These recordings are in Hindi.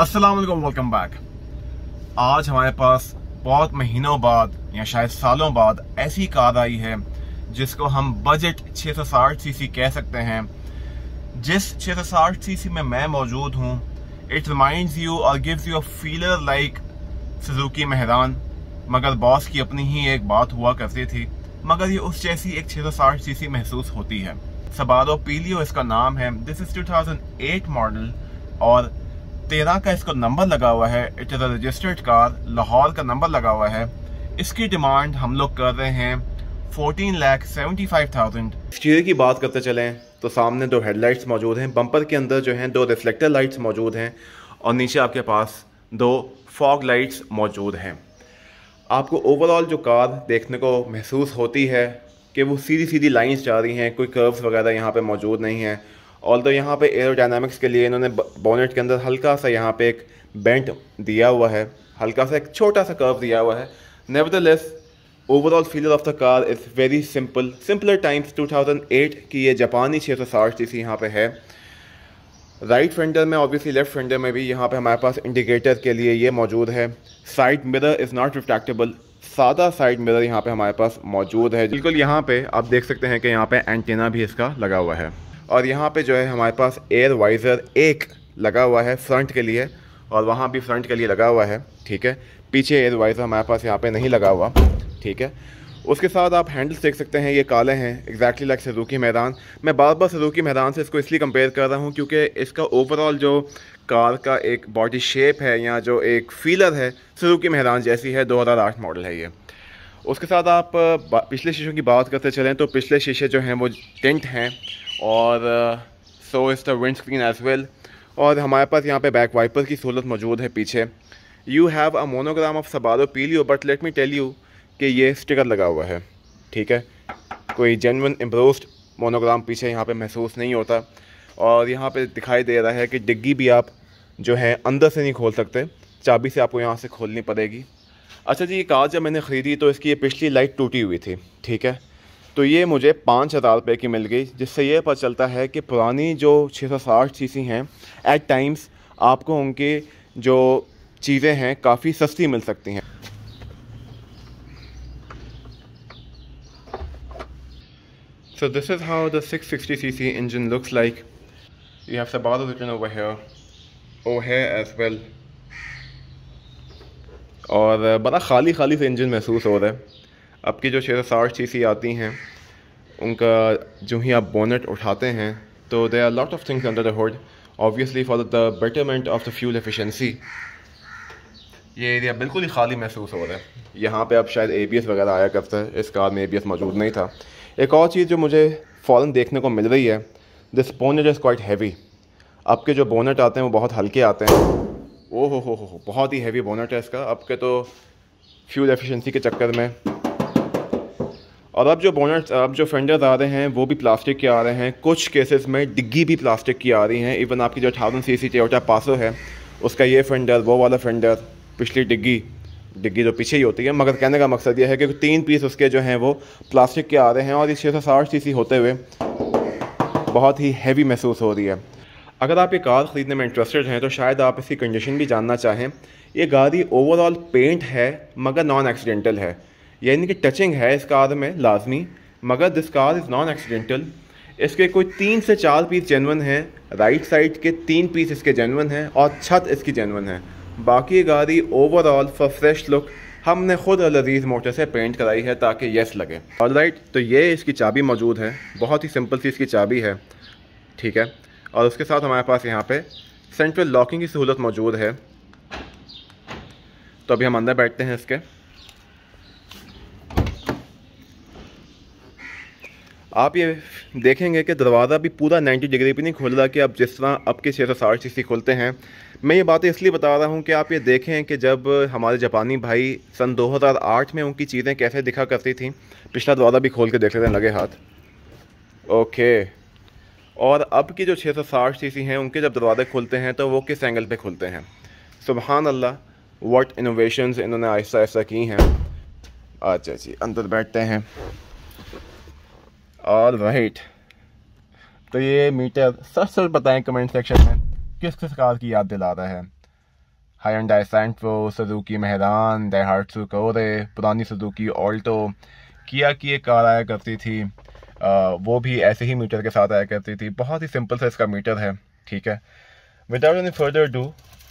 अस्सलाम वालेकुम वेलकम बैक आज हमारे पास बहुत महीनों बाद, या शायद सालों बाद, ऐसी कार आई है, जिसको हम बजट 660 सीसी कह सकते हैं। जिस 660 सीसी में मैं मौजूद हूँ इट रिमाइंड्स यू और gives you a feeler like Suzuki Mehran मगर बॉस की अपनी ही एक बात हुआ करती थी, मगर ये उस जैसी एक 660 सीसी महसूस होती है। सबारो पीलियो इसका नाम है दिस इज़ 2008 मॉडल और तेरह का इसका नंबर लगा हुआ है it is a registered car Lahore का नंबर लगा हुआ है। इसकी डिमांड हम लोग कर रहे हैं fourteen lakh seventy five thousand की बात करते चलें तो सामने दो हेडलाइट्स मौजूद हैं बम्पर के अंदर जो हैं दो रिफ्लेक्टर लाइट्स मौजूद हैं, और नीचे आपके पास दो फॉग लाइट्स मौजूद हैं। आपको ओवरऑल जो कार देखने को महसूस होती है कि वो सीधी सीधी लाइंस जा रही हैं, कोई कर्व्स वगैरह यहाँ पे मौजूद नहीं है ऑल तो यहाँ पे एरोडायनामिक्स के लिए इन्होंने बोनेट के अंदर हल्का सा यहाँ पे एक बेंट दिया हुआ है, हल्का सा एक छोटा सा कर्व दिया हुआ है। Nevertheless overall feeler of the car is very simple simpler times 2008 की ये जापानी छः सौ साठ सी यहाँ पे है। राइट फेंडर में ऑब्वियसली लेफ़्ट फेंडर में भी यहाँ पे हमारे पास इंडिकेटर के लिए ये मौजूद है। Side mirror is not retractable सादा साइड मिरर यहाँ पे हमारे पास मौजूद है। बिल्कुल यहाँ पे आप देख सकते हैं कि यहाँ पे एंटीना भी इसका लगा हुआ है। और यहाँ पे जो है हमारे पास एयर वाइज़र एक लगा हुआ है फ्रंट के लिए और वहाँ भी फ्रंट के लिए लगा हुआ है, ठीक है? पीछे एयर वाइज़र हमारे पास यहाँ पे नहीं लगा हुआ, ठीक है? उसके साथ आप हैंडल्स देख सकते हैं, ये काले हैं एग्जैक्टली लाइक सजूकी मैदान। मैं बार बार सजूकी मैदान से इसको इसलिए कंपेयर कर रहा हूँ क्योंकि इसका ओवरऑल जो कार का एक बॉडी शेप है या जो एक फीलर है सजूकी मैदान जैसी है 2008 मॉडल है ये। उसके साथ आप पिछले शीशों की बात करते चलें तो पिछले शीशे जो हैं वो टेंट हैं और so is the windscreen as well और हमारे पास यहाँ पे बैक वाइपर की सहूलत मौजूद है पीछे। You have a monogram of Subaru Pleo but let me tell you कि ये स्टिकर लगा हुआ है। ठीक है? कोई जेनवन एम्ब्रोस्ड मोनोग्राम पीछे यहाँ पे महसूस नहीं होता। और यहाँ पे दिखाई दे रहा है कि डिग्गी भी आप जो है अंदर से नहीं खोल सकते। चाबी से आपको यहाँ से खोलनी पड़ेगी। अच्छा जी ये कार जब मैंने ख़रीदी तो इसकी ये पिछली लाइट टूटी हुई थी ठीक है तो ये मुझे पाँच हज़ार रुपये की मिल गई जिससे ये पता चलता है कि पुरानी जो छः सौ साठ सी सी हैं एट टाइम्स आपको उनकी जो चीज़ें हैं काफ़ी सस्ती मिल सकती हैं So this is how the 660cc engine looks like. You have Sabato written over here, over here as well. और बड़ा खाली खाली से इंजन महसूस हो रहा है। अब की जो छः सौ साठ सी सी आती हैं, उनका जो ही आप बोनेट उठाते हैं तो they are lot of things under the hood obviously for the betterment of the fuel efficiency ये एरिया बिल्कुल ही खाली महसूस हो रहा है। यहाँ पे अब शायद एबीएस वगैरह आया करता है, इस कार में एबीएस मौजूद नहीं था। एक और चीज़ जो मुझे फ़ौरन देखने को मिल रही है this bonnet is quite heavy आपके जो बोनेट आते हैं, वो बहुत हल्के आते हैं। ओ हो हो हो बहुत ही हैवी बोनट है इसका अब के तो फ्यूल एफिशिएंसी के चक्कर में। और अब जो बोनेट अब जो फेंडर्स आ रहे हैं, वो भी प्लास्टिक के आ रहे हैं। कुछ केसेस में डिग्गी भी प्लास्टिक की आ रही हैं। इवन आपकी जो थाउज़ेंड सी सी टोटा पासो है, उसका ये फेंडर वो वाला फेंडर पिछली डिग्गी डिग्गी जो पीछे ही होती है। मगर कहने का मकसद यह है कि तीन पीस उसके जो हैं, वो प्लास्टिक के आ रहे हैं। और ये छः सौ साठ सी होते हुए बहुत ही हैवी महसूस हो रही है। अगर आप ये कार ख़रीदने में इंटरेस्टेड हैं तो शायद आप इसकी कंडीशन भी जानना चाहें। ये गाड़ी ओवरऑल पेंट है, मगर नॉन एक्सीडेंटल है। यानी कि टचिंग है इस कार में, लाजमी, मगर this car is non accidental इसके कोई तीन से चार पीस जेनवन हैं राइट साइड के तीन पीस इसके जेनवन हैं, और छत इसकी जेनवन है। बाकी ये गाड़ी ओवरऑल फॉर फ्रेश लुक हमने खुद लजीज मोटर से पेंट कराई है ताकि येस लगे। और राइट तो ये इसकी चाबी मौजूद है, बहुत ही सिंपल सी इसकी चाबी है। ठीक है? और उसके साथ हमारे पास यहाँ पे सेंट्रल लॉकिंग की सहूलत मौजूद है। तो अभी हम अंदर बैठते हैं इसके। आप ये देखेंगे कि दरवाज़ा भी पूरा 90 डिग्री पे नहीं खुल रहा कि आप जिस तरह अब के छः सौ साठ सी खोलते हैं। मैं ये बातें इसलिए बता रहा हूँ कि आप ये देखें कि जब हमारे जापानी भाई सन 2008 में उनकी चीज़ें कैसे दिखा करती थी, पिछला दरवाज़ा भी खोल के देख लेते हैं, लगे हाथ। ओके। और अब की जो छः सौ साठ सी सी हैं, उनके जब दरवाजे खुलते हैं तो वो किस एंगल पे खुलते हैं? सुबहान अल्लाह वट इनोवेशंस इन्होंने आहिस्ता आहिस्ता की हैं। अच्छा जी, अंदर बैठते हैं। और राइट तो ये मीटर सच सच बताएँ कमेंट सेक्शन में, किस किस कार की याद दिला रहा है? High Santro Suzuki Mehran Daihatsu Cuore पुरानी सजुकी ऑल्टो किया की एक कार आया करती थी। वो भी ऐसे ही मीटर के साथ आया करती थी। बहुत ही सिंपल सा इसका मीटर है, ठीक है? Without any further ado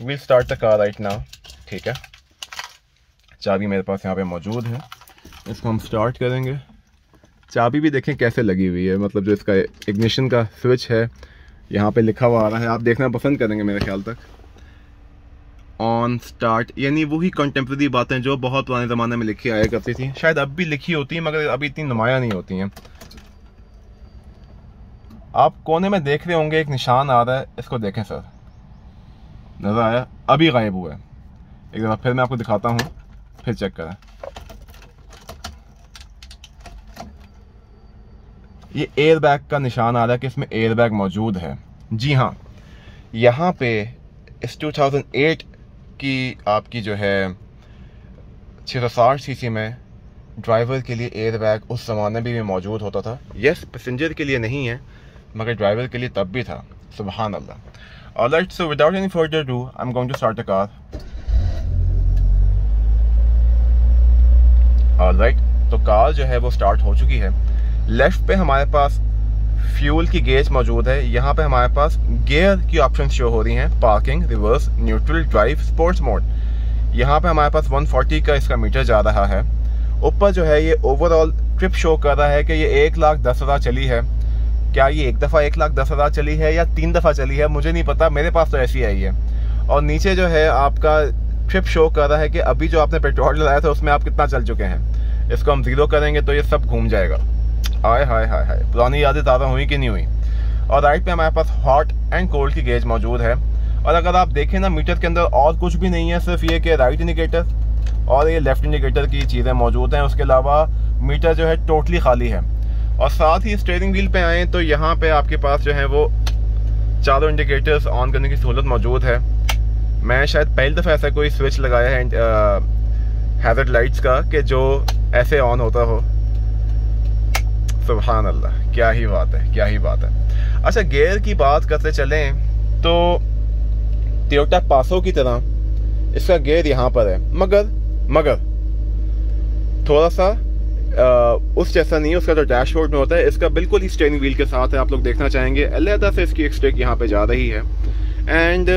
we'll start the car right now ठीक है? चाबी मेरे पास यहाँ पे मौजूद है। इसको हम स्टार्ट करेंगे। चाबी भी देखें कैसे लगी हुई है। मतलब जो इसका इग्निशन का स्विच है, यहाँ पे लिखा हुआ आ रहा है। आप देखना पसंद करेंगे मेरे ख्याल तक। ऑन स्टार्ट यानी वही कंटेम्प्रेरी बातें जो बहुत पुराने ज़माने में लिखी आया करती थी। शायद अब भी लिखी होती हैं, मगर अभी इतनी नुमाया नहीं होती हैं। आप कोने में देख रहे होंगे, एक निशान आ रहा है, इसको देखें सर। नज़र आया, अभी गायब हुआ है। एक दफ़ा फिर मैं आपको दिखाता हूँ, फिर चेक करें। ये एयर बैग का निशान आ रहा है कि इसमें एयर बैग मौजूद है। जी हाँ यहाँ पे इस 2008 की आपकी जो है छः सौ साठ सी में ड्राइवर के लिए एयर बैग उस ज़माने में भी मौजूद होता था। यस पैसेंजर के लिए नहीं है मगर ड्राइवर के लिए तब भी था। सुबहान अल्लाह alright so without any further ado I am going to start the car alright तो कार जो है वो स्टार्ट हो चुकी है। लेफ़्ट पे हमारे पास फ्यूल की गेज मौजूद है। यहाँ पे हमारे पास गियर की ऑप्शन शो हो रही हैं। Parking reverse neutral drive sports mode यहाँ पे हमारे पास 140 का इसका मीटर जा रहा है। ऊपर जो है ये ओवरऑल ट्रिप शो कर रहा है कि ये एक लाख दस हज़ार चली है। क्या ये एक दफ़ा एक लाख दस हज़ार चली है या तीन दफ़ा चली है? मुझे नहीं पता, मेरे पास तो ऐसी आई है। और नीचे जो है, आपका ट्रिप शो कर रहा है कि अभी जो आपने पेट्रोल लगाया था, उसमें आप कितना चल चुके हैं। इसको हम ज़ीरो करेंगे तो ये सब घूम जाएगा। हाय हाय हाय हाय। पुरानी यादें ताज़ा हुई कि नहीं हुई? और राइट पे हमारे पास हॉट एंड कोल्ड की गेज मौजूद है। और अगर आप देखें ना मीटर के अंदर और कुछ भी नहीं है, सिर्फ़ ये कि राइट इंडिकेटर और ये लेफ़्ट इंडिकेटर की चीज़ें मौजूद हैं। उसके अलावा मीटर जो है टोटली खाली है। और साथ ही स्टेयरिंग व्हील पे आए तो यहाँ पे आपके पास जो है वो चारों इंडिकेटर्स ऑन करने की सहूलत मौजूद है। मैं शायद पहली दफ़ा ऐसा कोई स्विच लगाया है हैजर्ड लाइट्स का, कि जो ऐसे ऑन होता हो। सुबहान अल्लाह क्या ही बात है, क्या ही बात है। अच्छा गेयर की बात करते चलें तो टोयोटा पासो की तरह, इसका गेयर यहाँ पर है। मगर मगर, थोड़ा सा उस जैसा नहीं है उसका जो डैशबोर्ड में होता है, इसका बिल्कुल ही स्टेयरिंग व्हील के साथ है, आप लोग देखना चाहेंगे। अलहदा से इसकी एक यहाँ पे जा रही है। एंड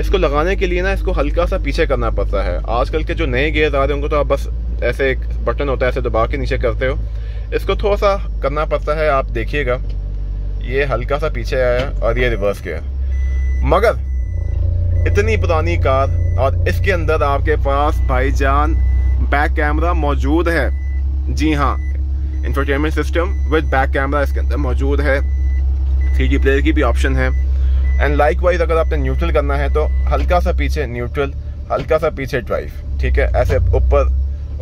इसको लगाने के लिए ना, इसको हल्का सा पीछे करना पड़ता है। आजकल के जो नए गेयर आ रहे होंगे तो आप बस ऐसे एक बटन होता है, ऐसे दबा के नीचे करते हो। इसको थोड़ा सा करना पड़ता है, आप देखिएगा। ये हल्का सा पीछे आया और ये रिवर्स गेयर मगर, इतनी पुरानी कार और इसके अंदर आपके पास भाईजान बैक कैमरा मौजूद है। जी हाँ infotainment system with back camera इसके अंदर मौजूद है। थ्री डी प्लेयर की भी ऑप्शन है। एंड लाइक वाइज अगर आपने न्यूट्रल करना है तो हल्का सा पीछे न्यूट्रल हल्का सा पीछे ड्राइव ठीक है? ऐसे ऊपर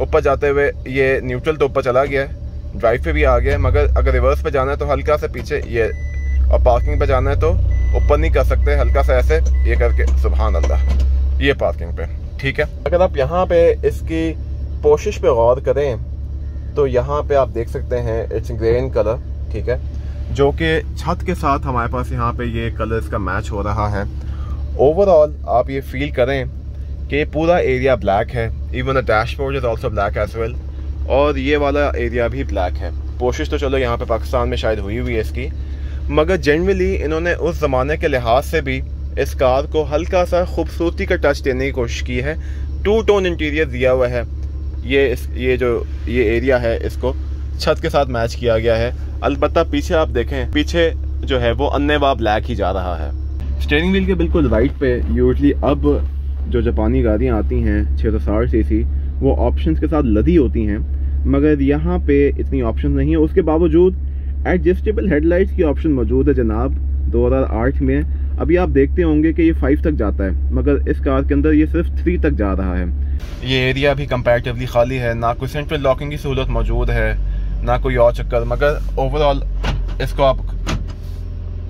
ऊपर जाते हुए ये न्यूट्रल तो ऊपर चला गया है। ड्राइव पे भी आ गया है, मगर अगर रिवर्स पे जाना है तो हल्का सा पीछे ये, और पार्किंग पे जाना है तो ऊपर नहीं कर सकते, हल्का सा ऐसे ये करके सुबहान अल्लाह ये पार्किंग पे, ठीक है? अगर आप यहाँ पे इसकी कोशिश पे गौर करें तो यहाँ पे आप देख सकते हैं इट्स ग्रेन कलर ठीक है? जो कि छत के साथ हमारे पास यहाँ पे ये कलर इसका मैच हो रहा है। ओवरऑल आप ये फील करें कि पूरा एरिया ब्लैक है। Even the dashboard is also black as well और ये वाला एरिया भी ब्लैक है। कोशिश तो चलो यहाँ पे पाकिस्तान में शायद हुई हुई है इसकी। मगर जनरली इन्होंने उस ज़माने के लिहाज से भी इस कार को हल्का सा खूबसूरती का टच देने की कोशिश की है। टू टोन इंटीरियर दिया हुआ है। ये इस, ये जो, ये एरिया है, इसको छत के साथ मैच किया गया है। अलबत् पीछे आप देखें, पीछे जो है वो अन्य ब्लैक ही जा रहा है। स्टेयरिंग व्हील के बिल्कुल राइट पे यूजली अब जो जापानी गाड़ियाँ आती हैं छः सौ साठ सी वो ऑप्शन के साथ लदी होती हैं, मगर यहाँ पे इतनी ऑप्शन नहीं है। उसके बावजूद एडजस्टेबल हेडलाइट्स की ऑप्शन मौजूद है जनाब 2008 में। अभी आप देखते होंगे कि ये फाइव तक जाता है, मगर इस कार के अंदर ये सिर्फ़ थ्री तक जा रहा है। ये एरिया भी कंपैरेटिवली खाली है, ना कोई सेंट्रल लॉकिंग की सहूलत मौजूद है, ना कोई और चक्कर, मगर ओवरऑल इसको आप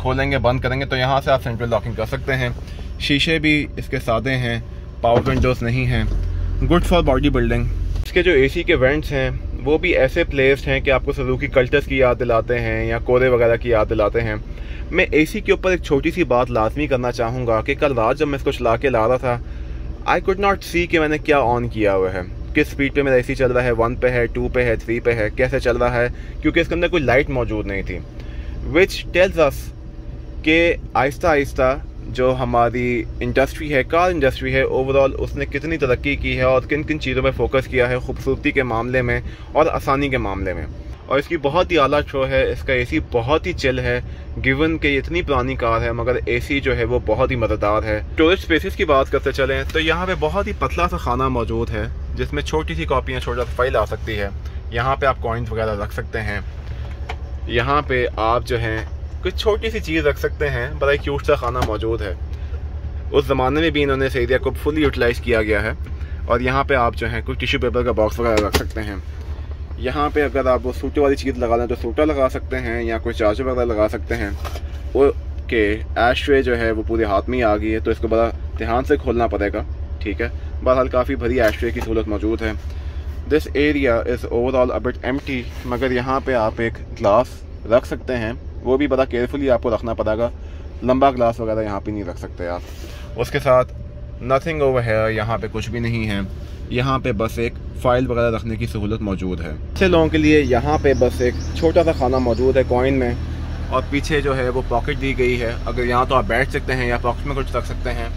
खोलेंगे, बंद करेंगे तो यहाँ से आप सेंट्रल लॉकिंग कर सकते हैं। शीशे भी इसके सादे हैं पावर विंडोज़ नहीं हैं। गुड फॉर बॉडी बिल्डिंग इसके जो एसी के वेंट्स हैं वो भी ऐसे प्लेस्ड हैं कि आपको सजूकी कल्टस की याद दिलाते हैं या कोरे वगैरह की याद दिलाते हैं। मैं एसी के ऊपर एक छोटी सी बात लाजमी करना चाहूँगा कि कल रात जब मैं इसको चला के ला रहा था आई कुड नॉट सी कि मैंने क्या ऑन किया हुआ है। किस स्पीड पे मेरा एसी चल रहा है वन पे है टू पे है थ्री पे है, कैसे चल रहा है, क्योंकि इसके अंदर कोई लाइट मौजूद नहीं थी। विच टेल्स अस के आहिस्ता आहिस्ता जो हमारी इंडस्ट्री है कार इंडस्ट्री है ओवरऑल उसने कितनी तरक्की की है और किन किन चीज़ों पर फोकस किया है खूबसूरती के मामले में और आसानी के मामले में। और इसकी बहुत ही आला शो है, इसका एसी बहुत ही चिल है गिवन के इतनी पुरानी कार है, मगर एसी जो है वो बहुत ही मददगार है। स्टोरेज स्पेसिस की बात करते चलें तो यहाँ पे बहुत ही पतला सा खाना मौजूद है, जिसमें छोटी सी कॉपियाँ, छोटा सा फ़ाइल आ सकती है। यहाँ पे आप कॉइन्स वगैरह रख सकते हैं। यहाँ पे आप जो हैं कुछ छोटी सी चीज़ रख सकते हैं, बड़ा क्यूट सा खाना मौजूद है। उस ज़माने में भी इन्होंने इस एरिया को फुली यूटिलाइज़ किया गया है। और यहाँ पे आप जो है, कुछ टिश्यू पेपर का बॉक्स वगैरह रख सकते हैं। यहाँ पे अगर आप वो सूटे वाली चीज़ लगा लें तो सूटा लगा सकते हैं या कोई चार्जर वगैरह लगा सकते हैं। ओके एश वे जो है, वो पूरे हाथ में ही आ गई है तो इसको बड़ा ध्यान से खोलना पड़ेगा। ठीक है? बहरहाल काफ़ी भरी एश वे की सहूलत मौजूद है। This area is overall a bit um मगर यहाँ पर आप एक ग्लास रख सकते हैं। वो भी बड़ा केयरफुली आपको रखना पड़ेगा। लंबा ग्लास वगैरह यहाँ पे नहीं रख सकते आप। उसके साथ नथिंग ओवर है यहाँ पे कुछ भी नहीं है। यहाँ पे बस एक फ़ाइल वगैरह रखने की सहूलत मौजूद है। ऐसे लोगों के लिए यहाँ पे बस एक छोटा सा खाना मौजूद है कॉइन में। और पीछे जो है वो पॉकेट दी गई है। अगर यहाँ तो आप बैठ सकते हैं या पॉकेट में कुछ रख सकते हैं।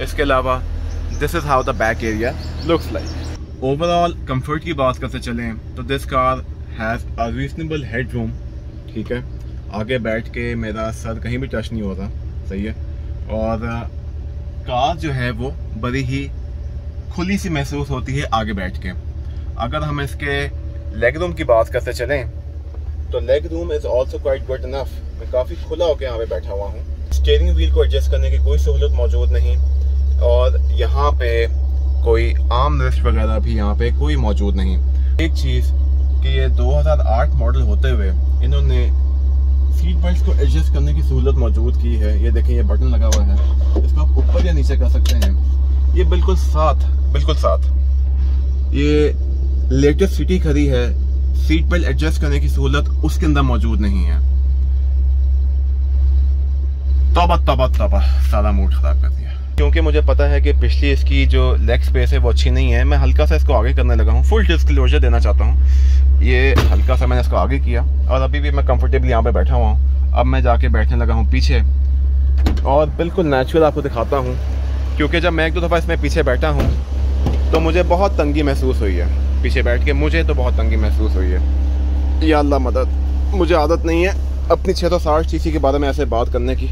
इसके अलावा this is how the back area looks like overall comfort की बात करते चलें तो this car has a reasonable head room ठीक है? आगे बैठ के मेरा सर कहीं भी टच नहीं होता, सही है? और कार जो है वो बड़ी ही खुली सी महसूस होती है आगे बैठ के। अगर हम इसके लेग रूम की बात करते चलें तो leg room is also quite good enough मैं काफ़ी खुला होकर यहाँ पे बैठा हुआ हूँ। स्टेयरिंग व्हील को एडजस्ट करने की कोई सहूलत मौजूद नहीं। और यहाँ पे कोई आम रेस्ट वगैरह भी यहाँ पे कोई मौजूद नहीं। एक चीज़ कि ये 2008 मॉडल होते हुए इन्होंने सीट बेल्ट को एडजस्ट करने की सहूलत मौजूद की है। ये देखें, ये बटन लगा हुआ है। इसको आप ऊपर या नीचे कर सकते हैं। ये बिल्कुल साथ बिल्कुल साथ। ये लेटेस्ट सिटी खड़ी है। सीट बेल्ट एडजस्ट करने की सहूलत उसके अंदर मौजूद नहीं है। तबा तबा तबा। सारा मूड खराब कर दिया। क्योंकि मुझे पता है कि पिछली इसकी जो लेग स्पेस है, वो अच्छी नहीं है। मैं हल्का सा इसको आगे करने लगा हूँ। फुल डिस्क्लोजर देना चाहता हूँ। ये हल्का सा मैंने इसको आगे किया और अभी भी मैं कंफर्टेबली यहाँ पे बैठा हुआ हूँ। अब मैं जाके बैठने लगा हूँ पीछे। और बिल्कुल नेचुरल आपको दिखाता हूँ। क्योंकि जब मैं एक दो दफ़ा इसमें पीछे बैठा हूँ तो मुझे बहुत तंगी महसूस हुई है। पीछे बैठ के मुझे तो बहुत तंगी महसूस हुई है। या अल्लाह मदद, मुझे आदत नहीं है अपनी छः सौ साठ सी के बारे में ऐसे बात करने की।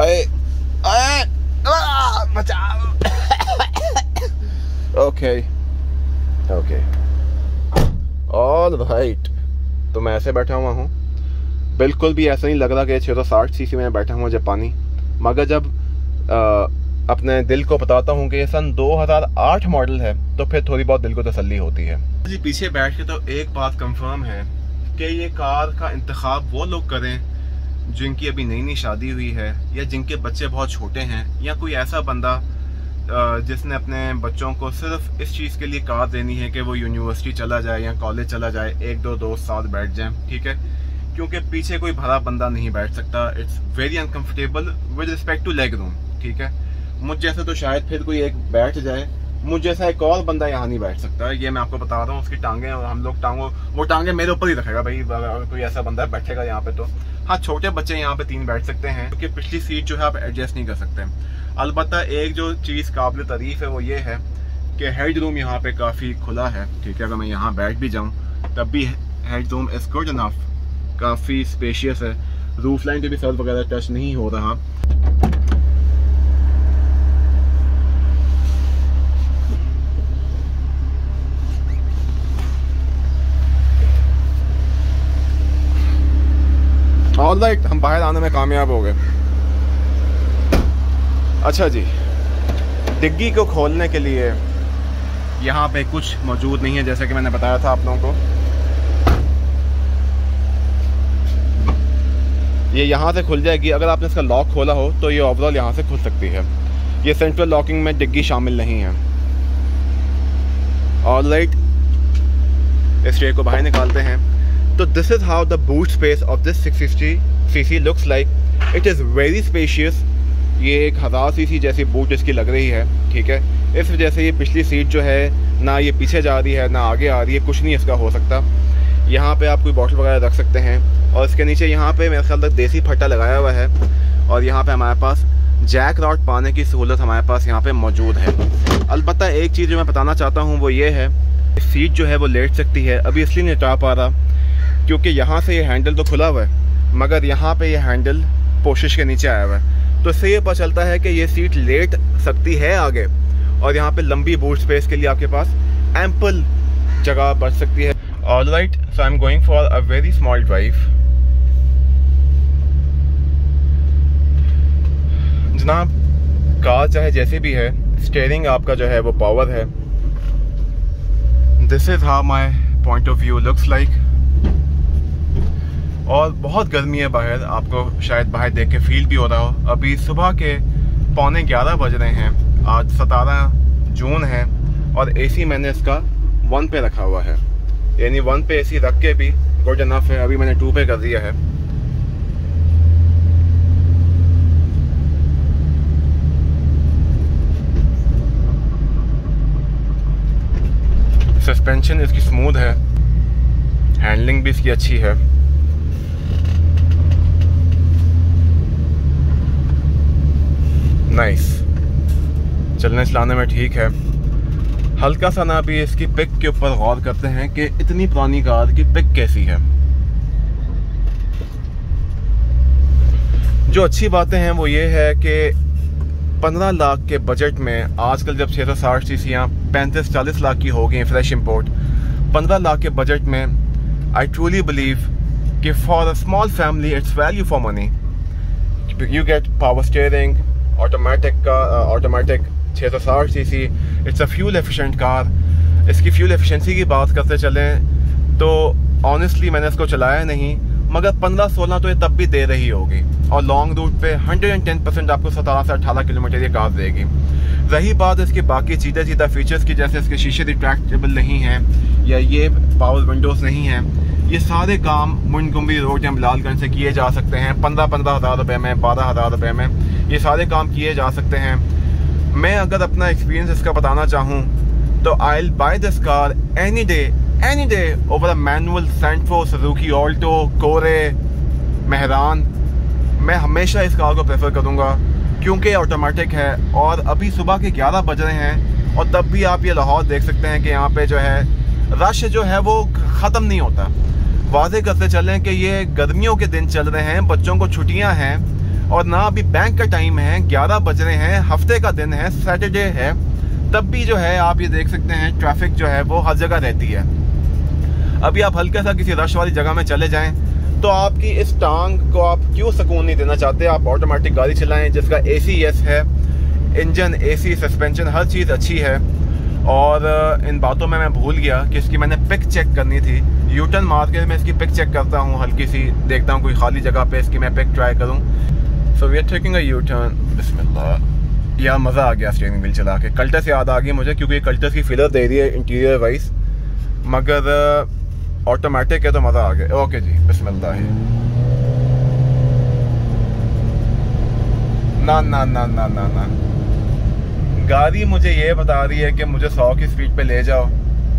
अरे अरे! बचाओ ओके ओके ऑल राइट तो मैं ऐसे बैठा हुआ हूँ। बिल्कुल भी ऐसा नहीं लग रहा कि छः सौ साठ सी सी में बैठा हुआ जापानी। मगर जब आ, अपने दिल को बताता हूँ कि ये सन 2008 मॉडल है तो फिर थोड़ी बहुत दिल को तसल्ली होती है। जी पीछे बैठ के तो एक बात कंफर्म है कि ये कार का इंतखब वो लोग करें जिनकी अभी नई नई शादी हुई है, या जिनके बच्चे बहुत छोटे हैं, या कोई ऐसा बंदा जिसने अपने बच्चों को सिर्फ़ इस चीज़ के लिए कार देनी है कि वो यूनिवर्सिटी चला जाए या कॉलेज चला जाए, एक दो दोस्त साथ बैठ जाए, ठीक है? क्योंकि पीछे कोई भरा बंदा नहीं बैठ सकता। It's very uncomfortable with respect to leg room ठीक है? मुझ जैसे तो शायद फिर कोई एक बैठ जाए मुझ जैसा एक और बंदा यहाँ नहीं बैठ सकता। ये मैं आपको बता रहा हूँ, उसकी टांगे हम लोग टांगों, वो टांगे मेरे ऊपर ही रखेगा भाई, अगर कोई ऐसा बंदा बैठेगा यहाँ पे तो। हाँ छोटे बच्चे यहाँ पे तीन बैठ सकते हैं, क्योंकि पिछली सीट जो है आप एडजस्ट नहीं कर सकते। अलबत्ता एक जो चीज़ काबिल तारीफ़ है वो ये है कि हेड रूम यहाँ पे काफ़ी खुला है, ठीक है? अगर मैं यहाँ बैठ भी जाऊँ, तब भी head room is good enough काफ़ी स्पेशियस है। रूफ लाइन पे भी सर वगैरह टच नहीं हो रहा। ऑल राइट हम बाहर आने में कामयाब हो गए। अच्छा जी, डिग्गी को खोलने के लिए यहाँ पे कुछ मौजूद नहीं है, जैसे कि मैंने बताया था आप लोगों को। ये यहाँ से खुल जाएगी। अगर आपने इसका लॉक खोला हो तो ये ओवरऑल यहाँ से खुल सकती है। ये सेंट्रल लॉकिंग में डिग्गी शामिल नहीं है। ऑल राइट इस ट्रे को बाहर निकालते हैं। So this is how the boot space of this 660cc looks like. It is very spacious. ये एक हज़ार सी जैसी बूट इसकी लग रही है, ठीक है? इस वजह से ये पिछली सीट जो है, ना ये पीछे जा रही है, ना आगे आ रही है, कुछ नहीं इसका हो सकता। यहाँ पे आप कोई बॉटल वगैरह रख सकते हैं। और इसके नीचे यहाँ पे मेरे ख्याल तक देसी फट्टा लगाया हुआ है। और यहाँ पे हमारे पास जैक रॉड पाने की सहूलत हमारे पास यहाँ पे मौजूद है। अलबत्त एक चीज़ जो मैं बताना चाहता हूँ, वो ये है। सीट जो है, वो लेट सकती है। अभी इसलिए नहीं पा रहा। क्योंकि यहाँ से ये हैंडल तो खुला हुआ है, मगर यहाँ पे ये हैंडल पोशिश के नीचे आया हुआ है। तो इससे ये पता चलता है कि ये सीट लेट सकती है आगे, और यहाँ पे लंबी बूट स्पेस के लिए आपके पास एम्पल जगह बच सकती है। All right so I am going for a very small drive जनाब, कार चाहे जैसे भी है स्टेयरिंग आपका जो है वो पावर है। This is how my point of view looks like और बहुत गर्मी है बाहर। आपको शायद बाहर देख के फील भी हो रहा हो। अभी सुबह के पौने ग्यारह बज रहे हैं। आज सतारह जून है और एसी मैंने इसका वन पे रखा हुआ है। यानी वन पे एसी रख के भी गुड इनफ है। अभी मैंने टू पे कर दिया है। सस्पेंशन इसकी स्मूथ है। हैंडलिंग भी इसकी अच्छी है। नाइस चलने चलाने में ठीक है। हल्का सा ना भी इसकी पिक के ऊपर गौर करते हैं कि इतनी पुरानी कार की पिक कैसी है। जो अच्छी बातें हैं वो ये है कि 15 लाख के बजट में आजकल जब छः सौ साठ सी सियाँ पैंतीस, चालीस लाख की हो गई फ्रेश इंपोर्ट 15 लाख के बजट में आई ट्रूली बिलीव कि for a small family it's value for money you get power steering automatic का ऑटोमेटिक छः सौ साठ C C it's a fuel efficient car इसकी फ्यूल एफिशिएंसी की बात करते चलें तो ऑनेस्टली मैंने इसको चलाया नहीं, मगर पंद्रह सोलह तो ये तब भी दे रही होगी। और लॉन्ग रूट पे हंड्रेड एंड टेन परसेंट आपको सतारह से अठारह किलोमीटर ये कार देगी। रही बात इसकी बाकी सीधे सीधा फीचर्स की, जैसे इसके शीशे रिट्रैक्टेबल नहीं हैं, या ये पावर विंडोज़ नहीं हैं ये सारे काम मुंडगुम्बी रोड या बिलालगंज से किए जा सकते हैं। पंद्रह पंद्रह हज़ार रुपये में, बारह हज़ार रुपये में ये सारे काम किए जा सकते हैं। मैं अगर अपना एक्सपीरियंस इसका बताना चाहूँ तो I'll buy this car any day any day over a manual Santro Suzuki Alto Cuore Mehran मैं हमेशा इस कार को प्रेफर करूँगा, क्योंकि ऑटोमेटिक है और अभी सुबह के 11 बज रहे हैं और तब भी आप ये लाहौर देख सकते हैं कि यहाँ पे जो है रश जो है वो ख़त्म नहीं होता। वाजे करते चलें कि ये गर्मियों के दिन चल रहे हैं, बच्चों को छुट्टियाँ हैं और ना अभी बैंक का टाइम है, ग्यारह बज रहे हैं, हफ़्ते का दिन है सैटरडे है, तब भी जो है आप ये देख सकते हैं ट्रैफ़िक जो है वो हर जगह रहती है। अभी आप हल्का सा किसी रश वाली जगह में चले जाएँ तो आपकी इस टांग को आप क्यों सुकून नहीं देना चाहते? आप ऑटोमेटिक गाड़ी चलाएँ जिसका ए सी एस है इंजन ए सी सस्पेंशन हर चीज़ अच्छी है। और इन बातों में मैं भूल गया कि इसकी मैंने पिक चेक करनी थी। यूटर्न मार के मैं इसकी पिक चेक करता हूँ हल्की सी देखता हूँ कोई खाली जगह पे इसकी मैं पिक ट्राई करूँ। So we are taking a U turn बिस्मिल्लाह। यार, मज़ा आ गया स्टेयरिंग व्हील चला के। कल्टस याद आ गई मुझे क्योंकि कल्टस की फिलर दे रही है इंटीरियर वाइज मगर ऑटोमेटिक है तो मज़ा आ गया। ओके जी, बिस्मिल्लाह। ना ना ना ना ना ना। गाड़ी मुझे ये बता रही है कि मुझे सौ की स्पीड पे ले जाओ,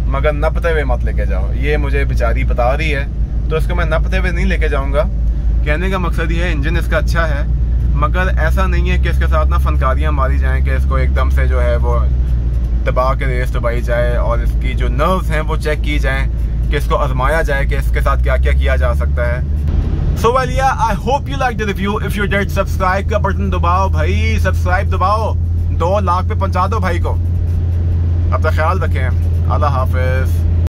मगर नपते हुए मत लेके जाओ। ये मुझे बेचारी बता रही है तो इसको मैं नपते हुए नहीं लेके जाऊँगा। कहने का मकसद ये है इंजन इसका अच्छा है, मगर ऐसा नहीं है कि इसके साथ ना फनकारियाँ मारी जाएँ, कि इसको एकदम से जो है वो दबा के रेस दबाई जाए और इसकी जो नर्व्स हैं वो चेक की जाएँ कि इसको आजमाया जाए कि इसके साथ क्या क्या किया जा सकता है। So well ya I hope you like the review if you did subscribe का बटन दबाओ भाई सब्सक्राइब दबाओ। दो लाख पे पहुँचा दो भाई को। अपना ख्याल रखें। अल्लाह हाफिज़।